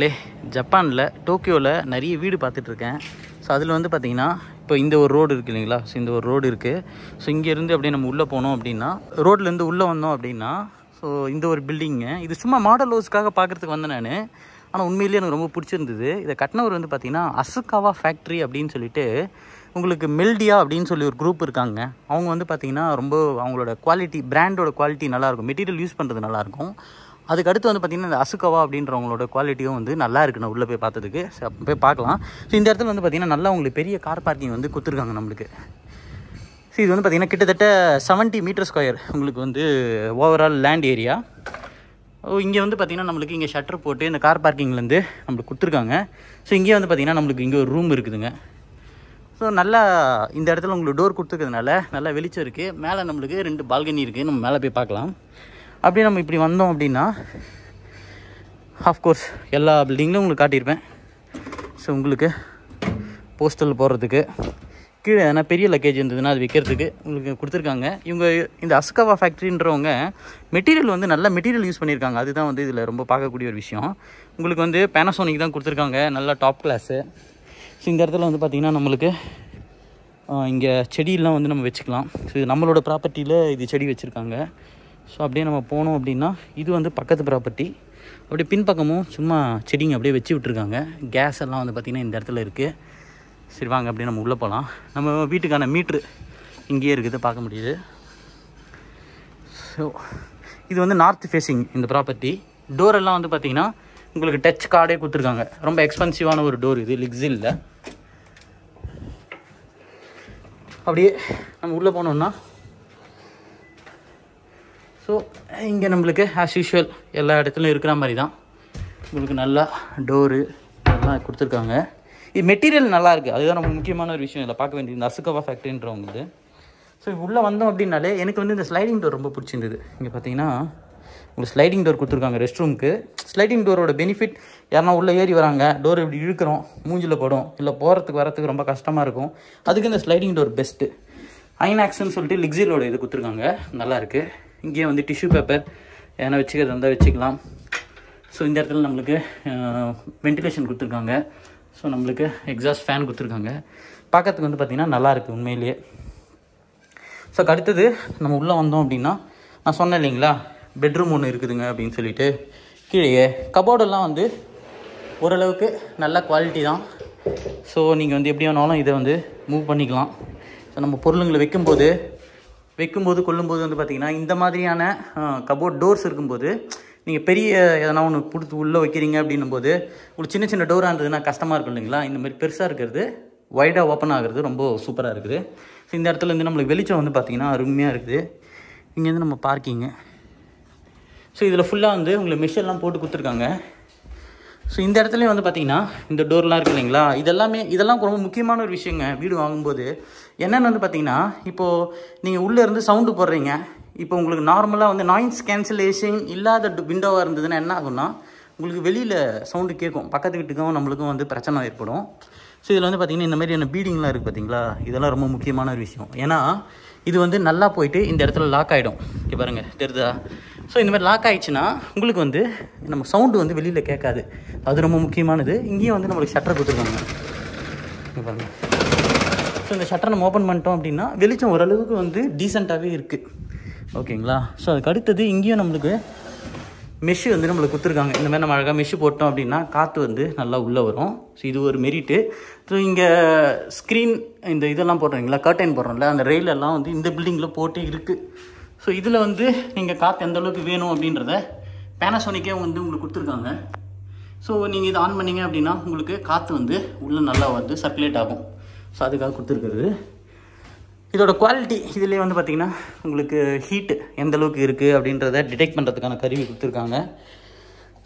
லே ஜப்பானில் டோக்கியோவில் நிறைய வீடு பார்த்துட்ருக்கேன். ஸோ அதில் வந்து பார்த்திங்கன்னா இப்போ இந்த ஒரு ரோடு இருக்குது இல்லைங்களா? ஸோ இந்த ஒரு ரோடு இருக்குது ஸோ இங்கேருந்து அப்படியே நம்ம உள்ளே போனோம் அப்படின்னா ரோட்லேருந்து உள்ளே வந்தோம் அப்படின்னா ஸோ இந்த ஒரு பில்டிங்கு இது சும்மா மாடல் ஹவுஸ்க்காக பார்க்குறதுக்கு வந்தேன் நான். ஆனால் உண்மையிலேயே எனக்கு ரொம்ப பிடிச்சிருந்தது. இதை கட்டினவர் வந்து பார்த்தீங்கன்னா அசுக்காவா ஃபேக்ட்ரி அப்படின்னு சொல்லிட்டு உங்களுக்கு மெல்டியா அப்படின்னு சொல்லி ஒரு குரூப் இருக்காங்க. அவங்க வந்து பார்த்தீங்கன்னா ரொம்ப அவங்களோட குவாலிட்டி பிராண்டோட குவாலிட்டி நல்லாயிருக்கும். மெட்டீரியல் யூஸ் பண்ணுறது நல்லாயிருக்கும். அதுக்கு அடுத்து வந்து பார்த்திங்கன்னா இந்த அசுகவா அப்படின்றவங்களோட குவாலிட்டியும் வந்து நல்லா இருக்கு. நான் உள்ளே போய் பார்த்ததுக்கு. போய் பார்க்கலாம். ஸோ இந்த இடத்துல வந்து பார்த்திங்கன்னா நல்லா உங்களுக்கு பெரிய கார் பார்க்கிங் வந்து கொடுத்துருக்காங்க நம்மளுக்கு. ஸோ இது வந்து பார்த்திங்கன்னா கிட்டத்தட்ட செவன்ட்டி மீட்டர் ஸ்கொயர் உங்களுக்கு வந்து ஓவரால் லேண்ட் ஏரியா இங்கே வந்து பார்த்திங்கன்னா நம்மளுக்கு இங்கே ஷட்டர் போட்டு இந்த கார் பார்க்கிங்லேருந்து நம்மளுக்கு கொடுத்துருக்காங்க. ஸோ இங்கே வந்து பார்த்திங்கன்னா நம்மளுக்கு இங்கே ஒரு ரூம் இருக்குதுங்க. ஸோ நல்லா இந்த இடத்துல உங்களுக்கு டோர் கொடுத்துருக்கிறதுனால நல்லா வெளிச்சம் இருக்குது மேலே நம்மளுக்கு ரெண்டு பால்கனி இருக்குது நம்ம மேலே போய் பார்க்கலாம். அப்படியே நம்ம இப்படி வந்தோம் அப்படின்னா ஆஃப்கோர்ஸ் எல்லா பில்டிங்லையும் உங்களுக்கு காட்டியிருப்பேன். ஸோ உங்களுக்கு போஸ்டல் போடுறதுக்கு கீழே எதனா பெரிய லக்கேஜ் இருந்ததுன்னா அது விற்கிறதுக்கு உங்களுக்கு கொடுத்துருக்காங்க. இவங்க இந்த அஸ்கவா ஃபேக்ட்ரின்றவங்க மெட்டீரியல் வந்து நல்ல மெட்டீரியல் யூஸ் பண்ணியிருக்காங்க. அதுதான் வந்து இதில் ரொம்ப பார்க்கக்கூடிய ஒரு விஷயம். உங்களுக்கு வந்து பேனாசோனிக் தான் கொடுத்துருக்காங்க. நல்லா டாப் கிளாஸு ஸோ இந்த இடத்துல வந்து பார்த்திங்கன்னா நம்மளுக்கு இங்கே செடியெல்லாம் வந்து நம்ம வச்சுக்கலாம். ஸோ இது நம்மளோட ப்ராப்பர்ட்டியில் இது செடி வச்சுருக்காங்க. ஸோ அப்படியே நம்ம போனோம் அப்படின்னா இது வந்து பக்கத்து ப்ராப்பர்ட்டி அப்படியே பின்பக்கமும் சும்மா செடிங்க அப்படியே வச்சு விட்ருக்காங்க கேஸ் எல்லாம் வந்து பார்த்திங்கன்னா இந்த இடத்துல இருக்குது சரி வாங்க அப்படியே நம்ம உள்ளே போகலாம் நம்ம வீட்டுக்கான மீட்ரு இங்கேயே இருக்குது பார்க்க முடியுது. ஸோ இது வந்து நார்த் ஃபேஸிங் இந்த ப்ராப்பர்ட்டி டோர் எல்லாம் வந்து பார்த்திங்கன்னா உங்களுக்கு டச் கார்டே கொடுத்துருக்காங்க. ரொம்ப எக்ஸ்பென்சிவான ஒரு டோர் இது லிக்ஸிலில் அப்படியே நம்ம உள்ளே போனோம்னா ஸோ இங்கே நம்மளுக்கு ஆஸ் யூஷுவல் எல்லா இடத்துலையும் இருக்கிற மாதிரி தான். உங்களுக்கு நல்லா டோரு எல்லாம் கொடுத்துருக்காங்க. இது மெட்டீரியல் நல்லா இருக்குது அதுதான் நம்ம முக்கியமான ஒரு விஷயம். இதில் பார்க்க வேண்டியது இந்த அசுகவா ஃபேக்ட்ரின்றவங்களுக்கு ஸோ உள்ளே வந்தோம் அப்படின்னாலே எனக்கு வந்து இந்த ஸ்லைடிங் டோர் ரொம்ப பிடிச்சிருந்தது. இங்கே பார்த்தீங்கன்னா உங்களுக்கு ஸ்லைடிங் டோர் கொடுத்துருக்காங்க ரெஸ்ட் ரூமுக்கு ஸ்லைடிங் டோரோட பெனிஃபிட் யாருன்னா உள்ளே ஏறி வராங்க டோர் இப்படி இழுக்கிறோம் மூஞ்சில் படும் இல்லை போகிறதுக்கு வரத்துக்கு ரொம்ப கஷ்டமாக இருக்கும். அதுக்கு இந்த ஸ்லைடிங் டோர் பெஸ்ட்டு ஐநாக்ஸ்னு சொல்லிட்டு லிக்ஸிலோட இது கொடுத்துருக்காங்க. நல்லாயிருக்கு இங்கேயே வந்து டிஷ்யூ பேப்பர் எதனா வச்சுக்கிறது இருந்தால் வச்சுக்கலாம். ஸோ இந்த இடத்துல நம்மளுக்கு வென்டிலேஷன் கொடுத்துருக்காங்க. ஸோ நம்மளுக்கு எக்ஸாஸ்ட் ஃபேன் கொடுத்துருக்காங்க. பார்க்கறதுக்கு வந்து பார்த்திங்கன்னா நல்லாயிருக்கு உண்மையிலேயே. ஸோ அடுத்தது நம்ம உள்ளே வந்தோம் அப்படின்னா நான் சொன்னேன் இல்லைங்களா? பெட்ரூம் ஒன்று இருக்குதுங்க அப்படின்னு சொல்லிட்டு கீழே கபோர்டெல்லாம் வந்து ஓரளவுக்கு நல்ல குவாலிட்டி தான். ஸோ நீங்கள் வந்து எப்படி வேணாலும் இதை வந்து மூவ் பண்ணிக்கலாம். ஸோ நம்ம பொருளுங்களை வைக்கும்போது வைக்கும்போது கொல்லும்போது வந்து பார்த்திங்கன்னா இந்த மாதிரியான கபோர்ட் டோர்ஸ் இருக்கும்போது நீங்கள் பெரிய எதனா ஒன்று கொடுத்து உள்ளே வைக்கிறீங்க அப்படின்னும் போது ஒரு சின்ன சின்ன டோராக இருந்ததுன்னா கஷ்டமாக இருக்கும் இல்லைங்களா? இந்த மாதிரி பெருசாக இருக்கிறது வைடாக ஓப்பன் ஆகிறது ரொம்ப சூப்பராக இருக்குது. ஸோ இந்த இடத்துல இருந்து நம்மளுக்கு வெளிச்சம் வந்து பார்த்திங்கன்னா அருமையாக இருக்குது. இங்கேருந்து நம்ம பார்க்கிங்கு ஸோ இதில் ஃபுல்லாக வந்து உங்களுக்கு மெஷெல்லாம் போட்டு கொடுத்துருக்காங்க. ஸோ இந்த இடத்துலையும் வந்து பார்த்திங்கன்னா இந்த டோர்லாம் இருக்கு இல்லைங்களா? இதெல்லாமே இதெல்லாம் ரொம்ப முக்கியமான ஒரு விஷயங்க. வீடு வாங்கும்போது என்னென்னு வந்து பார்த்திங்கன்னா இப்போது நீங்கள் உள்ளே இருந்து சவுண்டு போடுறீங்க. இப்போ உங்களுக்கு நார்மலாக வந்து நாய்ஸ் கேன்சலேஷன் இல்லாத விண்டோவாக இருந்ததுன்னா என்ன ஆகும்னா உங்களுக்கு வெளியில் சவுண்டு கேட்கும். பக்கத்து வீட்டுக்கும் நம்மளுக்கும் வந்து பிரச்சனை ஏற்படும். ஸோ இதில் வந்து பார்த்திங்கன்னா இந்த மாதிரியான பீடிங்லாம் இருக்குது பார்த்தீங்களா இதெல்லாம் ரொம்ப முக்கியமான ஒரு விஷயம். ஏன்னா இது வந்து நல்லா போயிட்டு இந்த இடத்துல லாக் ஆகிடும் இங்கே பாருங்கள் தெரியுதா? ஸோ இந்த மாதிரி லாக் ஆகிடுச்சுன்னா உங்களுக்கு வந்து நம்ம சவுண்டு வந்து வெளியில் கேட்காது. அது ரொம்ப முக்கியமானது. இங்கேயும் வந்து நம்மளுக்கு ஷட்டர் கொடுத்துருக்காங்க. பாருங்கள் ஸோ இந்த ஷட்டரை நம்ம ஓப்பன் பண்ணிட்டோம் அப்படின்னா வெளிச்சம் ஓரளவுக்கு வந்து டீசெண்டாகவே இருக்குது ஓகேங்களா ஸோ அதுக்கு அடுத்தது இங்கேயும் நம்மளுக்கு மெஷ்ஷு வந்து நம்மளுக்கு கொடுத்துருக்காங்க. இந்த மாதிரி நம்ம அழகாக மெஷ்ஷு போட்டோம் அப்படின்னா காற்று வந்து நல்லா உள்ளே வரும். ஸோ இது ஒரு மெரிட்டு ஸோ இங்கே ஸ்க்ரீன் இந்த இதெல்லாம் போடுறீங்களா கர்டைன் போடுறோம்ல அந்த ரெயில் எல்லாம் வந்து இந்த பில்டிங்கில் போட்டே இருக்குது ஸோ இதில் வந்து நீங்கள் காற்று எந்த அளவுக்கு வேணும் அப்படின்றத பேனாசோனிக்கே வந்து உங்களுக்கு கொடுத்துருக்காங்க. ஸோ நீங்கள் இதை ஆன் பண்ணிங்க அப்படின்னா உங்களுக்கு காற்று வந்து உள்ளே நல்லா வந்து சர்க்குலேட் ஆகும். ஸோ அதுக்காக கொடுத்துருக்குறது. இதோட குவாலிட்டி இதுலேயே வந்து பார்த்திங்கன்னா உங்களுக்கு ஹீட்டு எந்த அளவுக்கு இருக்குது அப்படின்றத டிடெக்ட் பண்ணுறதுக்கான கருவி கொடுத்துருக்காங்க.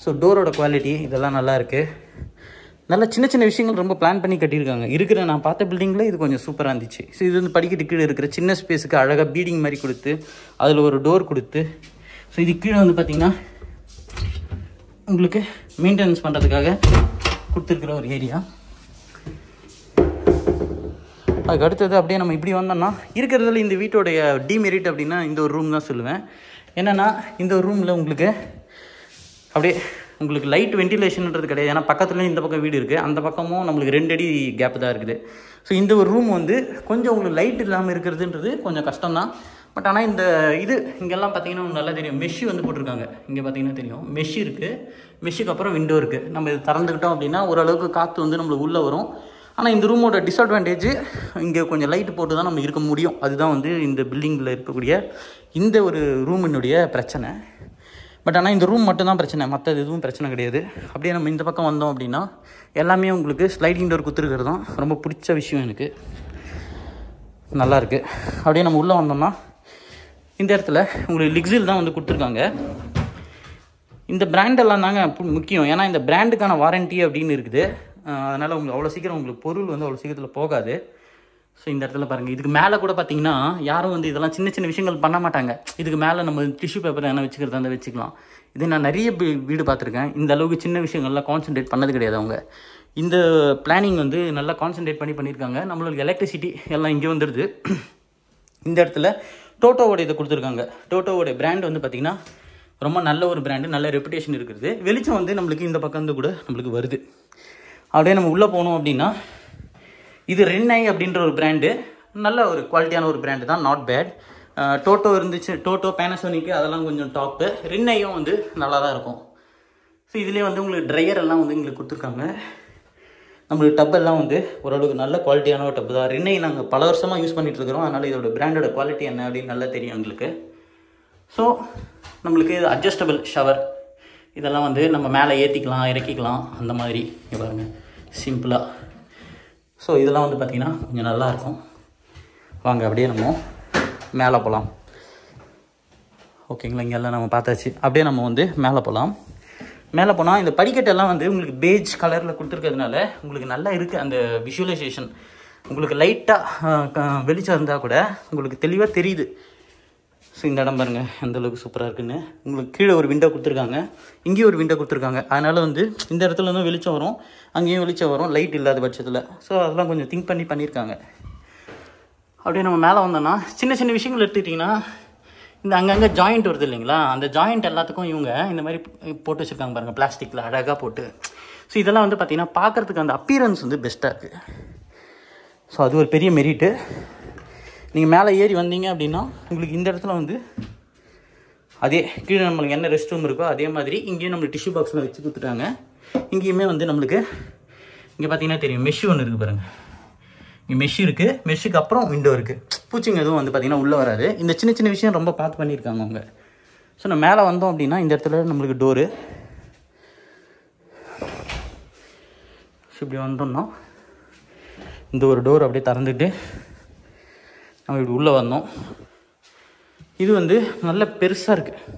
ஸோ டோரோட குவாலிட்டி இதெல்லாம் நல்லா இருக்குது நல்ல சின்ன சின்ன விஷயங்கள் ரொம்ப பிளான் பண்ணி கட்டியிருக்காங்க. இருக்கிற நான் பார்த்த பில்டிங்கில் இது கொஞ்சம் சூப்பராக இருந்துச்சு. ஸோ இது வந்து படிக்கட்டு கீழே இருக்கிற சின்ன ஸ்பேஸுக்கு அழகாக பீடிங் மாதிரி கொடுத்து அதில் ஒரு டோர் கொடுத்து ஸோ இது கீழே வந்து பார்த்திங்கன்னா உங்களுக்கு மெயின்டெனன்ஸ் பண்ணுறதுக்காக கொடுத்துருக்குற ஒரு ஏரியா அதுக்கு அடுத்தது அப்படியே நம்ம இப்படி வந்தோம்னா இருக்கிறதுல இந்த வீட்டோடைய டிமெரிட் அப்படின்னா இந்த ஒரு ரூம் தான் சொல்லுவேன். என்னென்னா இந்த ஒரு ரூமில் உங்களுக்கு அப்படியே உங்களுக்கு லைட் வென்டிலேஷன்ன்றது கிடையாது. ஏன்னா பக்கத்துலேயும் இந்த பக்கம் வீடு இருக்குது அந்த பக்கமும் நம்மளுக்கு ரெண்டு அடி கேப் தான் இருக்குது. ஸோ இந்த ஒரு ரூம் வந்து கொஞ்சம் உங்களுக்கு லைட் இல்லாமல் இருக்கிறதுன்றது கொஞ்சம் கஷ்டம் தான் பட் ஆனால் இந்த இது இங்கெல்லாம் பார்த்தீங்கன்னா நல்லா தெரியும். மெஷ் வந்து போட்டிருக்காங்க. இங்கே பார்த்தீங்கன்னா தெரியும். மெஷ் இருக்குது மெஷ்ஷுக்கு அப்புறம் விண்டோ இருக்குது நம்ம இது திறந்துக்கிட்டோம் அப்படின்னா ஓரளவுக்கு காற்று வந்து நம்மளுக்கு உள்ளே வரும். ஆனால் இந்த ரூமோட டிஸ்அட்வான்டேஜ் இங்கே கொஞ்சம் லைட் போட்டு தான் நம்ம இருக்க முடியும். அதுதான் வந்து இந்த பில்டிங்கில் இருக்கக்கூடிய இந்த ஒரு ரூமினுடைய பிரச்சனை. பட் ஆனால் இந்த ரூம் மட்டும் தான் பிரச்சனை. மற்றது எதுவும் பிரச்சனை கிடையாது. அப்படியே நம்ம இந்த பக்கம் வந்தோம் அப்படின்னா எல்லாமே உங்களுக்கு ஸ்லைடிங் டோர் குத்துருக்கிறது தான் ரொம்ப பிடிச்ச விஷயம் எனக்கு. நல்லாயிருக்கு அப்படியே நம்ம உள்ளே வந்தோம்னா இந்த இடத்துல உங்களுக்கு லிக்ஸில் தான் வந்து கொடுத்துருக்காங்க. இந்த பிராண்டெல்லாம் தாங்க பு- முக்கியம். ஏன்னா இந்த பிராண்டுக்கான வாரண்டி அப்படின்னு இருக்குது. அதனால் உங்களுக்கு அவ்வளோ சீக்கிரம் உங்களுக்கு பொருள் வந்து அவ்வளோ சீக்கிரத்தில் போகாது. ஸோ இந்த இடத்துல பாருங்கள் இதுக்கு மேலே கூட பார்த்தீங்கன்னா யாரும் வந்து இதெல்லாம் சின்ன சின்ன விஷயங்கள் பண்ண மாட்டாங்க. இதுக்கு மேலே நம்ம டிஷ்யூ பேப்பர் என்ன வச்சுக்கிறதா இருந்தால் வச்சுக்கலாம். இது நான் நிறைய வீ- வீடு பார்த்துருக்கேன் இந்த அளவுக்கு சின்ன விஷயங்கள்லாம் கான்சென்ட்ரேட் பண்ணது கிடையாது அவங்க. இந்த பிளானிங் வந்து நல்லா கான்சென்ட்ரேட் பண்ணி பண்ணியிருக்காங்க நம்மளுக்கு எலக்ட்ரிசிட்டி எல்லாம் இங்கே வந்துடுது இந்த இடத்துல டோட்டோவோட இதை கொடுத்துருக்காங்க. டோட்டோவோட பிராண்ட் வந்து பார்த்திங்கன்னா ரொம்ப நல்ல ஒரு பிராண்டு நல்ல ரெப்புடேஷன் இருக்குது. வெளிச்சம் வந்து நம்மளுக்கு இந்த பக்கம் வந்து கூட நம்மளுக்கு வருது. அப்படியே நம்ம உள்ளே போனோம் அப்படின்னா இது ரென்னை அப்படின்ற ஒரு பிராண்டு நல்ல ஒரு குவாலிட்டியான ஒரு பிராண்டு தான் நாட் பேட் டோட்டோ இருந்துச்சு டோட்டோ பேனசோனிக்கு அதெல்லாம் கொஞ்சம் டாப்பு ரின்னையும் வந்து நல்லா தான் இருக்கும். ஸோ இதுலேயே வந்து உங்களுக்கு ட்ரையர் எல்லாம் வந்து எங்களுக்கு கொடுத்துருக்காங்க. நம்மளுக்கு டப்பெல்லாம் வந்து ஓரளவுக்கு நல்ல குவாலிட்டியான ஒரு டப்பு தான். ரின்னை நாங்கள் பல வருஷமாக யூஸ் பண்ணிகிட்டு இருக்கிறோம். அதனால் இதோட பிராண்டோட குவாலிட்டி என்ன அப்படின்னு நல்லா தெரியும் எங்களுக்கு. ஸோ நம்மளுக்கு இது அட்ஜஸ்டபிள் ஷவர் இதெல்லாம் வந்து நம்ம மேலே ஏற்றிக்கலாம் இறக்கிக்கலாம். அந்த மாதிரி பாருங்கள் சிம்பிளாக ஸோ இதெல்லாம் வந்து பார்த்திங்கன்னா கொஞ்சம் நல்லாயிருக்கும். வாங்க அப்படியே நம்ம மேலே போகலாம். ஓகேங்களா இங்கெல்லாம் நம்ம பார்த்தாச்சு. அப்படியே நம்ம வந்து மேலே போகலாம். மேலே போனால் இந்த படிக்கட்டெல்லாம் வந்து உங்களுக்கு பேஜ் கலரில் கொடுத்துருக்கிறதுனால உங்களுக்கு நல்லா இருக்குது அந்த விஷுவலைசேஷன் உங்களுக்கு லைட்டாக வெளிச்சம் இருந்தால் கூட உங்களுக்கு தெளிவாக தெரியுது. ஸோ இந்த இடம் பாருங்கள் எந்தளவுக்கு சூப்பராக இருக்குன்னு. உங்களுக்கு கீழே ஒரு விண்டோ கொடுத்துருக்காங்க. இங்கேயும் ஒரு விண்டோ கொடுத்துருக்காங்க. அதனால் வந்து இந்த இடத்துல இருந்தும் வெளிச்சம் வரும். அங்கேயும் வெளிச்சம் வரும். லைட் இல்லாத பட்சத்தில். ஸோ அதெல்லாம் கொஞ்சம் திங்க் பண்ணி பண்ணியிருக்காங்க. அப்படியே நம்ம மேலே வந்தோம்னா சின்ன சின்ன விஷயங்கள் எடுத்துக்கிட்டிங்கன்னா இந்த அங்கங்கே ஜாயிண்ட் வருது இல்லைங்களா? அந்த ஜாயிண்ட் எல்லாத்துக்கும் இவங்க இந்த மாதிரி போட்டு வச்சுருக்காங்க பாருங்கள் பிளாஸ்டிக்கில் அழகாக போட்டு. ஸோ இதெல்லாம் வந்து பார்த்திங்கன்னா பார்க்குறதுக்கு அந்த அப்பியரன்ஸ் வந்து பெஸ்ட்டாக இருக்குது ஸோ அது ஒரு பெரிய மெரிட்டு நீங்கள் மேலே ஏறி வந்தீங்க அப்படின்னா உங்களுக்கு இந்த இடத்துல வந்து அதே கீழே நம்மளுக்கு என்ன ரெஸ்ட் ரூம் இருக்கோ அதே மாதிரி இங்கேயும் நம்மளுக்கு டிஷ்யூ பாக்ஸில் வச்சு கொடுத்துட்டாங்க. இங்கேயுமே வந்து நம்மளுக்கு இங்கே பார்த்தீங்கன்னா தெரியும். மெஷ் ஒன்று இருக்குது பாருங்கள் இங்கே மெஷ் இருக்குது மெஷ்ஷுக்கு அப்புறம் விண்டோ இருக்குது பூச்சிங்க எதுவும் வந்து பார்த்திங்கன்னா உள்ளே வராது. இந்த சின்ன சின்ன விஷயம் ரொம்ப பார்த்து பண்ணியிருக்காங்க அவங்க. ஸோ நம்ம மேலே வந்தோம் அப்படின்னா இந்த இடத்துல நம்மளுக்கு டோரு ஸோ இப்படி வந்தோம்னா இந்த ஒரு டோர் அப்படியே திறந்துட்டு நம்ம இப்படி உள்ளே வந்தோம். இது வந்து நல்ல பெருசாக இருக்குது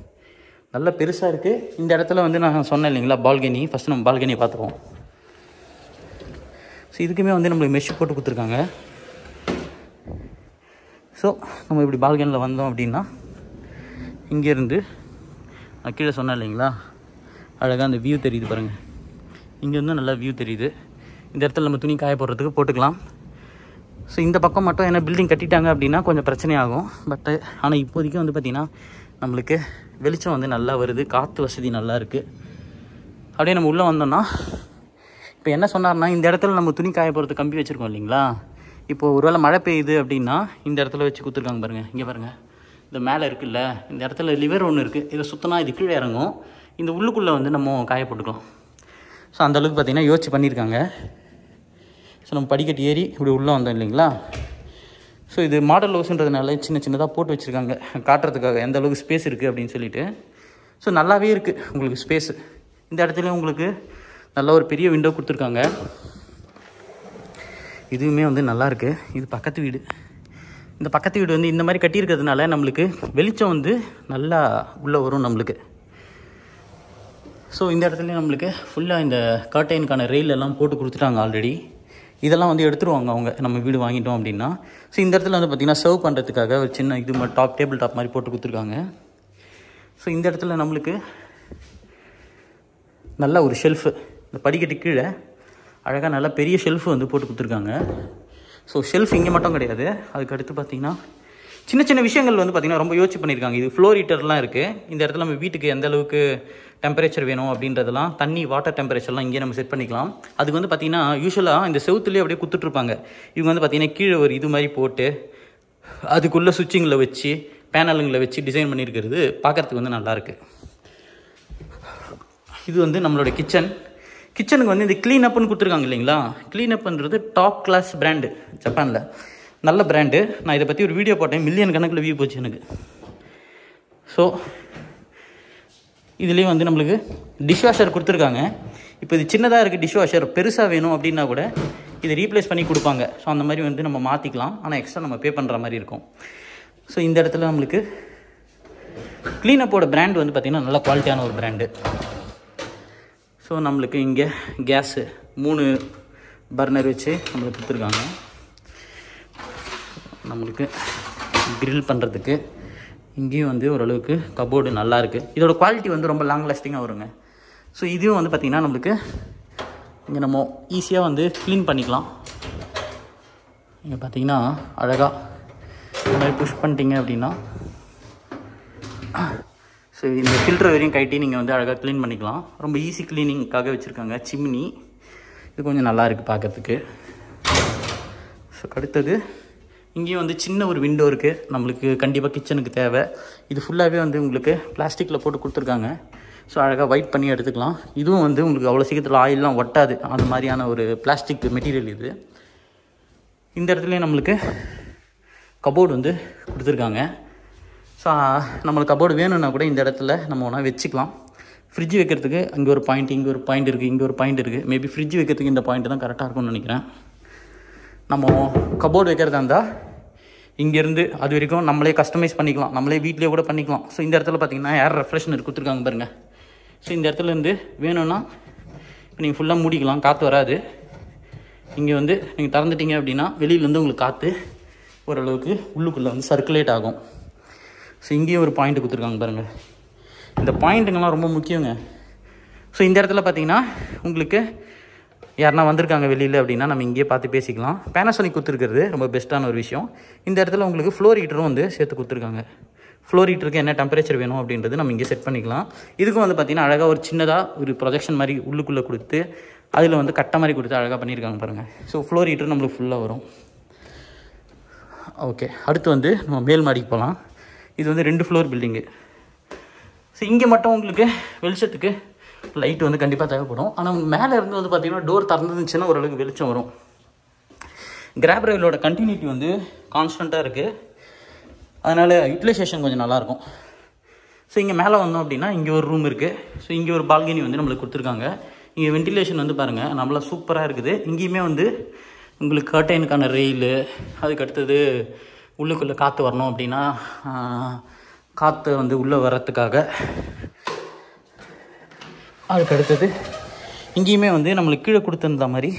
நல்ல பெருசாக இருக்குது இந்த இடத்துல வந்து நான் சொன்னேன் இல்லைங்களா பால்கனி. ஃபஸ்ட்டு நம்ம பால்கனியை பார்த்துருவோம். ஸோ இதுக்குமே வந்து நம்மளுக்கு மெஷ் போட்டு கொடுத்துருக்காங்க. ஸோ நம்ம இப்படி பால்கனியில் வந்தோம் அப்படின்னா இங்கேருந்து நான் கீழே சொன்னேன் இல்லைங்களா அழகாக அந்த வியூ தெரியுது பாருங்கள் இங்கேருந்து நல்லா வியூ தெரியுது. இந்த இடத்துல நம்ம துணி காய போடுறதுக்கு போட்டுக்கலாம். ஸோ இந்த பக்கம் மட்டும் என்ன பில்டிங் கட்டிட்டாங்க அப்படின்னா கொஞ்சம் பிரச்சனையாகும். பட்டு ஆனால் இப்போதைக்கு வந்து பார்த்திங்கன்னா நம்மளுக்கு வெளிச்சம் வந்து நல்லா வருது. காற்று வசதி நல்லா இருக்குது அப்படியே நம்ம உள்ளே வந்தோம்னா இப்போ என்ன சொன்னார்னா இந்த இடத்துல நம்ம துணி காய போகிறது கம்பி வச்சுருக்கோம் இல்லைங்களா? இப்போ ஒருவேளை மழை பெய்யுது அப்படின்னா இந்த இடத்துல வச்சு கொடுத்துருக்காங்க பாருங்கள் இங்கே பாருங்கள் இந்த மேலே இருக்குல்ல இந்த இடத்துல லிவர் ஒன்று இருக்குது இதை சுற்றினா இது கீழே இறங்கும். இந்த உள்ளுக்குள்ளே வந்து நம்ம காய போட்டுக்கலாம். ஸோ அந்த அளவுக்கு பார்த்திங்கன்னா யோசிச்சு பண்ணியிருக்காங்க ஸோ நம்ம படிக்கட்டு ஏறி இப்படி உள்ளே வந்தோம் இல்லைங்களா? ஸோ இது மாடல் ஹவுஸ்ன்றதுனால சின்ன சின்னதாக போட்டு வச்சுருக்காங்க. காட்டுறதுக்காக எந்த அளவுக்கு ஸ்பேஸ் இருக்குது அப்படின்னு சொல்லிட்டு. ஸோ நல்லாவே இருக்குது உங்களுக்கு ஸ்பேஸு இந்த இடத்துல உங்களுக்கு நல்ல ஒரு பெரிய விண்டோ கொடுத்துருக்காங்க. இதுவுமே வந்து நல்லாயிருக்கு இது பக்கத்து வீடு. இந்த பக்கத்து வீடு வந்து இந்த மாதிரி கட்டியிருக்கிறதுனால நம்மளுக்கு வெளிச்சம் வந்து நல்லா உள்ளே வரும் நம்மளுக்கு. ஸோ இந்த இடத்துல நம்மளுக்கு ஃபுல்லாக இந்த கர்டைனுக்கான ரெயில் எல்லாம் போட்டு கொடுத்துட்டாங்க ஆல்ரெடி இதெல்லாம் வந்து எடுத்துருவாங்க அவங்க. நம்ம வீடு வாங்கிட்டோம் அப்படின்னா. ஸோ இந்த இடத்துல வந்து பார்த்திங்கன்னா சர்வ் பண்ணுறதுக்காக ஒரு சின்ன இது மாதிரி டாப் டேபிள் டாப் மாதிரி போட்டு கொடுத்துருக்காங்க. ஸோ இந்த இடத்துல நம்மளுக்கு நல்ல ஒரு ஷெல்ஃபு இந்த படிக்கட்டு கீழே அழகாக நல்ல பெரிய ஷெல்ஃபு வந்து போட்டு கொடுத்துருக்காங்க. ஸோ ஷெல்ஃப் இங்கே மட்டும் கிடையாது. அதுக்கு அடுத்து பார்த்திங்கன்னா சின்ன சின்ன விஷயங்கள் வந்து பார்த்திங்கன்னா ரொம்ப யோசிச்சு பண்ணியிருக்காங்க இது ஃப்ளோர் ஹீட்டர்லாம் இருக்குது இந்த இடத்துல நம்ம வீட்டுக்கு எந்த அளவுக்கு டெம்பரேச்சர் வேணும் அப்படின்றதெல்லாம் தண்ணி வாட்டர் டெம்பரேச்சர்லாம் இங்கே நம்ம செட் பண்ணிக்கலாம். அதுக்கு வந்து பார்த்திங்கன்னா யூஸ்வலாக இந்த செவுத்துலேயே அப்படியே குத்துட்ருப்பாங்க இவங்க வந்து பார்த்திங்கன்னா கீழே ஒரு இது மாதிரி போட்டு அதுக்குள்ளே சுவிட்சிங்கில் வச்சு பேனலுங்களை வச்சு டிசைன் பண்ணியிருக்கிறது பார்க்குறதுக்கு வந்து நல்லாயிருக்கு இது வந்து நம்மளோட கிச்சன் கிச்சனுக்கு வந்து இந்த க்ளீன் அப்னு கொடுத்துருக்காங்க இல்லைங்களா? க்ளீன் அப்ன்றது டாப் கிளாஸ் பிராண்டு ஜப்பானில் நல்ல பிராண்டு நான் இதை பற்றி ஒரு வீடியோ போட்டேன். மில்லியன் கணக்கில் வியூ போச்சு எனக்கு. ஸோ இதுலேயும் வந்து நம்மளுக்கு டிஷ் வாஷர் கொடுத்துருக்காங்க. இப்போ இது சின்னதாக இருக்குது டிஷ் வாஷர் பெருசாக வேணும் அப்படின்னா கூட இதை ரீப்ளேஸ் பண்ணி கொடுப்பாங்க. ஸோ அந்த மாதிரி வந்து நம்ம மாற்றிக்கலாம் ஆனால் எக்ஸ்ட்ரா நம்ம பே பண்ணுற மாதிரி இருக்கும். ஸோ இந்த இடத்துல நம்மளுக்கு க்ளீனப்போட பிராண்ட் வந்து பார்த்திங்கன்னா நல்ல குவாலிட்டியான ஒரு பிராண்டு ஸோ நம்மளுக்கு இங்கே கேஸு மூணு பர்னர் வச்சு நம்மளுக்கு கொடுத்துருக்காங்க. நம்மளுக்கு கிரில் பண்ணுறதுக்கு இங்கேயும் வந்து ஓரளவுக்கு கபோர்டு நல்லா இருக்குது இதோட குவாலிட்டி வந்து ரொம்ப லாங் லாஸ்டிங்காக வருங்க. ஸோ இதுவும் வந்து பார்த்திங்கன்னா நம்மளுக்கு இங்கே நம்ம ஈஸியாக வந்து க்ளீன் பண்ணிக்கலாம். இங்கே பார்த்தீங்கன்னா அழகாக இந்த மாதிரி புஷ் பண்ணிட்டீங்க அப்படின்னா ஸோ இந்த ஃபில்டர் வரையும் கட்டி நீங்கள் வந்து அழகாக க்ளீன் பண்ணிக்கலாம். ரொம்ப ஈஸி க்ளீனிங்காக வச்சுருக்காங்க. சிம்னி இது கொஞ்சம் நல்லா இருக்குது பார்க்குறதுக்கு ஸோ அடுத்தது இங்கேயும் வந்து சின்ன ஒரு விண்டோ இருக்குது நம்மளுக்கு கண்டிப்பாக கிச்சனுக்கு தேவை. இது ஃபுல்லாகவே வந்து உங்களுக்கு பிளாஸ்டிக்கில் போட்டு கொடுத்துருக்காங்க. ஸோ அழகாக ஒயிட் பண்ணி எடுத்துக்கலாம். இதுவும் வந்து உங்களுக்கு அவ்வளோ சீக்கிரத்தில் ஆயிலெலாம் ஒட்டாது. அந்த மாதிரியான ஒரு பிளாஸ்டிக் மெட்டீரியல் இது. இந்த இடத்துலையும் நம்மளுக்கு கபோர்டு வந்து கொடுத்துருக்காங்க. ஸோ நம்மளுக்கு கபோர்டு வேணும்னா கூட இந்த இடத்துல நம்ம ஒன்றா வச்சுக்கலாம். ஃப்ரிட்ஜ் வைக்கிறதுக்கு இங்கே ஒரு பாயிண்ட் இங்கே ஒரு பாயிண்ட் இருக்குது இங்கே ஒரு பாயிண்ட் இருக்குது மேபி ஃப்ரிட்ஜ் வைக்கிறதுக்கு இந்த பாயிண்ட் தான் கரெக்டாக இருக்கும்னு நினைக்கிறேன். நம்ம கபோர்டு வைக்கிறதா இருந்தால் இங்கேருந்து அது வரைக்கும் நம்மளே கஸ்டமைஸ் பண்ணிக்கலாம். நம்மளே வீட்லேயே கூட பண்ணிக்கலாம். ஸோ இந்த இடத்துல பார்த்தீங்கன்னா ஏர் ரெஃப்ரெஷ்னர் கொடுத்துருக்காங்க பாருங்கள் ஸோ இந்த இடத்துல இருந்து வேணும்னா இப்போ நீங்கள் ஃபுல்லாக மூடிக்கலாம். காற்று வராது. இங்கே வந்து நீங்கள் திறந்துட்டீங்க அப்படின்னா வெளியிலேருந்து உங்களுக்கு காற்று ஓரளவுக்கு உள்ளுக்குள்ளே வந்து சர்க்குலேட் ஆகும். ஸோ இங்கேயும் ஒரு பாயிண்ட் கொடுத்துருக்காங்க பாருங்கள் இந்த பாயிண்ட்டுங்கெல்லாம் ரொம்ப முக்கியங்க. ஸோ இந்த இடத்துல பார்த்தீங்கன்னா உங்களுக்கு யாருனா வந்திருக்காங்க வெளியில் அப்படின்னா நம்ம இங்கேயே பார்த்து பேசிக்கலாம். பேனாசோனிக் கொடுத்துருக்கிறது ரொம்ப பெஸ்ட்டான ஒரு விஷயம். இந்த இடத்துல உங்களுக்கு ஃப்ளோர் ஹீட்டரும் வந்து சேர்த்து கொடுத்துருக்காங்க. ஃப்ளோர் ஹீட்டருக்கு என்ன டெம்பரேச்சர் வேணும் அப்படின்றது நம்ம இங்கே செட் பண்ணிக்கலாம். இதுக்கும் வந்து பார்த்திங்கன்னா அழகாக ஒரு சின்னதாக ஒரு ப்ரொஜெக்ஷன் மாதிரி உள்ளுக்குள்ளே கொடுத்து அதில் வந்து கட்டை மாதிரி கொடுத்து அழகாக பண்ணியிருக்காங்க பாருங்கள் ஸோ ஃப்ளோர் ஹீட்டர் நம்மளுக்கு ஃபுல்லாக வரும். ஓகே அடுத்து வந்து நம்ம மேல் மாடிக்கு போகலாம் இது வந்து ரெண்டு ஃப்ளோர் பில்டிங்கு ஸோ இங்கே மட்டும் உங்களுக்கு வெளிச்சத்துக்கு லைட் வந்து கண்டிப்பாக தேவைப்படும். ஆனால் மேலே இருந்து வந்து பார்த்தீங்கன்னா டோர் திறந்துருந்துச்சுன்னா ஓரளவுக்கு வெளிச்சம் வரும். கிராப் ரயிலோட கண்டினியூட்டி வந்து கான்ஸ்டண்ட்டாக இருக்குது அதனால் யூட்டிலைசேஷன் கொஞ்சம் நல்லாயிருக்கும் ஸோ இங்கே மேலே வந்தோம் அப்படின்னா இங்கே ஒரு ரூம் இருக்குது ஸோ இங்கே ஒரு பால்கனி வந்து நம்மளுக்கு கொடுத்துருக்காங்க. இங்கே வெண்டிலேஷன் வந்து பாருங்கள் நம்மளா சூப்பராக இருக்குது. இங்கேயுமே வந்து உங்களுக்கு கர்டைனுக்கான ரெயிலு அதுக்கு அடுத்தது உள்ளுக்குள்ளே காற்று வரணும் அப்படின்னா காற்று வந்து உள்ளே வர்றதுக்காக அதுக்கு அடுத்தது. இங்கேயுமே வந்து நம்மளுக்கு கீழே கொடுத்துருந்த மாதிரி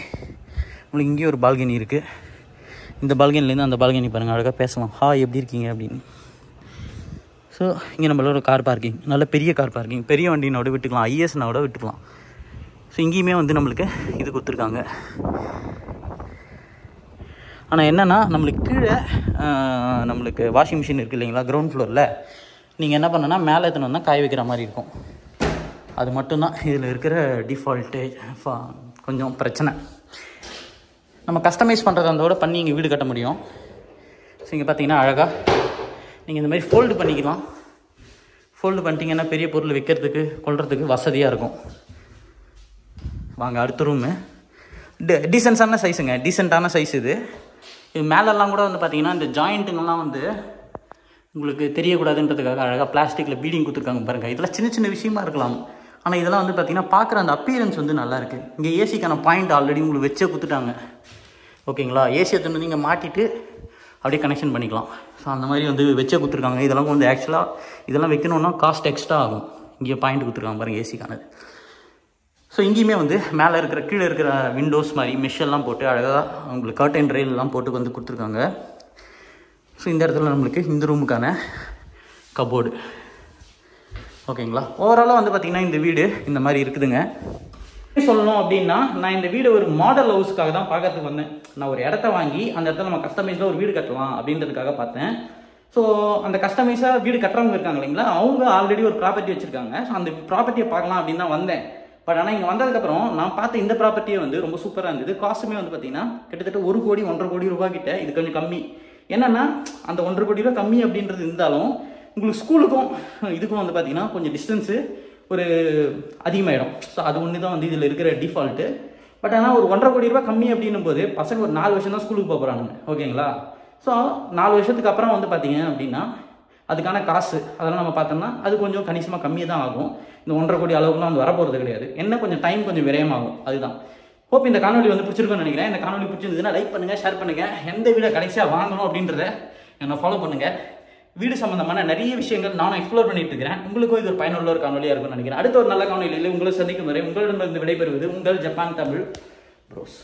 நம்மளுக்கு இங்கேயும் ஒரு பால்கனி இருக்குது இந்த பால்கனிலேருந்து அந்த பால்கனி பாருங்கள் அழகாக பேசலாம். ஹா எப்படி இருக்கீங்க? அப்படின்னு. ஸோ இங்கே நம்மளோட கார் பார்க்கிங் நல்ல பெரிய கார் பார்க்கிங் பெரிய வண்டினோட விட்டுக்கலாம். ஐஎஸ்னோட விட்டுக்கலாம். ஸோ இங்கேயுமே வந்து நம்மளுக்கு இது கொடுத்துருக்காங்க. ஆனால் என்னென்னா நம்மளுக்கு கீழே நம்மளுக்கு வாஷிங் மிஷின் இருக்குது இல்லைங்களா கிரவுண்ட் ஃப்ளோரில் நீங்கள் என்ன பண்ணுன்னா மேலே எத்தனை வந்தால் காய வைக்கிற மாதிரி இருக்கும். அது மட்டும்தான். இதில் இருக்கிற டிஃபால்ட்டு கொஞ்சம் பிரச்சனை. நம்ம கஸ்டமைஸ் பண்ணுறத அதோட பண்ணி இங்கே வீடு கட்ட முடியும். ஸோ இங்கே பார்த்தீங்கன்னா அழகாக நீங்கள் இந்த மாதிரி ஃபோல்டு பண்ணிக்கலாம். ஃபோல்டு பண்ணிட்டீங்கன்னா பெரிய பொருள் வைக்கிறதுக்கு கொள்றதுக்கு வசதியாக இருக்கும். வாங்க அடுத்த ரூமு டீசென்ஸான சைஸுங்க டீசெண்டான சைஸ் இது. இது மேலெல்லாம் கூட வந்து பார்த்தீங்கன்னா இந்த ஜாயிண்ட்டுங்கெல்லாம் வந்து உங்களுக்கு தெரியக்கூடாதுன்றதுக்காக அழகாக பிளாஸ்டிக்கில் பீடிங் கொடுத்துருக்காங்க பாருங்கள் இதெல்லாம் சின்ன சின்ன விஷயமா இருக்கலாம். ஆனால் இதெல்லாம் வந்து பார்த்திங்கன்னா பார்க்குற அந்த அப்பீரன்ஸ் வந்து நல்லாயிருக்கு இங்கே ஏசிக்கான பாயிண்ட் ஆல்ரெடி உங்களுக்கு வச்சே கொடுத்துட்டாங்க. ஓகேங்களா? ஏசி எடுத்துன்னு நீங்கள் மாட்டிட்டு அப்படியே கனெக்ஷன் பண்ணிக்கலாம். ஸோ அந்த மாதிரி வந்து வச்சே கொடுத்துருக்காங்க. இதெல்லாம் வந்து ஆக்சுவலாக இதெல்லாம் வைக்கணுன்னா காஸ்ட் எக்ஸ்ட்ரா ஆகும். இங்கே பாயிண்ட் கொடுத்துருக்காங்க பாருங்கள் ஏசிக்கானது ஸோ இங்கேயுமே வந்து மேலே இருக்கிற கீழே இருக்கிற விண்டோஸ் மாதிரி மிஷெல்லாம் போட்டு அழகாக உங்களுக்கு கர்டன் ரெயிலெலாம் போட்டு வந்து கொடுத்துருக்காங்க. ஸோ இந்த இடத்துல நம்மளுக்கு இந்த ரூமுக்கான கபோர்டு ஓகேங்களா? ஓவராலாக வந்து பார்த்திங்கன்னா இந்த வீடு இந்த மாதிரி இருக்குதுங்க. சொல்லணும் அப்படின்னா நான் இந்த வீடு ஒரு மாடல் ஹவுஸ்க்காக தான் பார்க்கறதுக்கு வந்தேன். நான் ஒரு இடத்த வாங்கி அந்த இடத்துல நம்ம கஸ்டமைஸில் ஒரு வீடு கட்டலாம் அப்படின்றதுக்காக பார்த்தேன். ஸோ அந்த கஸ்டமைஸாக வீடு கட்டுறவங்க இருக்காங்க இல்லைங்களா? அவங்க ஆல்ரெடி ஒரு ப்ராப்பர்ட்டி வச்சுருக்காங்க. ஸோ அந்த ப்ராப்பர்ட்டியை பார்க்கலாம் அப்படின்னு தான் வந்தேன். பட் ஆனால் இங்கே வந்ததுக்கப்புறம் நான் பார்த்த இந்த ப்ராப்பர்ட்டியே வந்து ரொம்ப சூப்பராக இருந்தது. காஸ்ட்டுமே வந்து பார்த்தீங்கன்னா கிட்டத்தட்ட ஒரு கோடி ஒன்றரை கோடி ரூபாய் கிட்ட இது கொஞ்சம் கம்மி. என்னன்னா அந்த ஒன்றரை கோடி ரூபாய் கம்மி அப்படின்றது இருந்தாலும் உங்களுக்கு ஸ்கூலுக்கும் இதுக்கும் வந்து பார்த்தீங்கன்னா கொஞ்சம் டிஸ்டன்ஸு ஒரு அதிகமாகிடும் ஸோ அது ஒன்று தான் வந்து இதில் இருக்கிற டிஃபால்ட்டு பட் ஆனால் ஒரு ஒன்றரை கோடி ரூபாய் கம்மி அப்படின்னும் போது பசங்க ஒரு நாலு வருஷம் தான் ஸ்கூலுக்கு போகிறானுங்க ஓகேங்களா? ஸோ நாலு வருஷத்துக்கு அப்புறம் வந்து பார்த்தீங்க அப்படின்னா அதுக்கான காசு அதெல்லாம் நம்ம பார்த்தோம்னா அது கொஞ்சம் கணிசமாக கம்மியாக தான் ஆகும். இந்த ஒன்றரை கோடி அளவுக்குலாம் வந்து வரப்போகிறது கிடையாது. என்ன கொஞ்சம் டைம் கொஞ்சம் விரயமாகும். அதுதான். ஹோப் இந்த காணொலி வந்து பிடிச்சிருக்கோன்னு நினைக்கிறேன். இந்த காணொலி பிடிச்சிருந்ததுன்னா லைக் பண்ணுங்கள் ஷேர் பண்ணுங்கள் எந்த வீடை கடைசியாக வாங்கணும் அப்படின்றத என்னை ஃபாலோ பண்ணுங்கள் வீடு சம்பந்தமான நிறைய விஷயங்கள் நானும் எக்ஸ்ப்ளோர் பண்ணிட்டு இருக்கிறேன் உங்களுக்கும் இது ஒரு பயனுள்ள ஒரு காணொலியாக இருக்கும்னு நினைக்கிறேன். அடுத்த ஒரு நல்ல காணொலியில் உங்களை சந்திக்கும் வரை உங்களிடமிருந்து விடைபெறுவது உங்கள் ஜப்பான் தமிழ் ப்ரோஸ்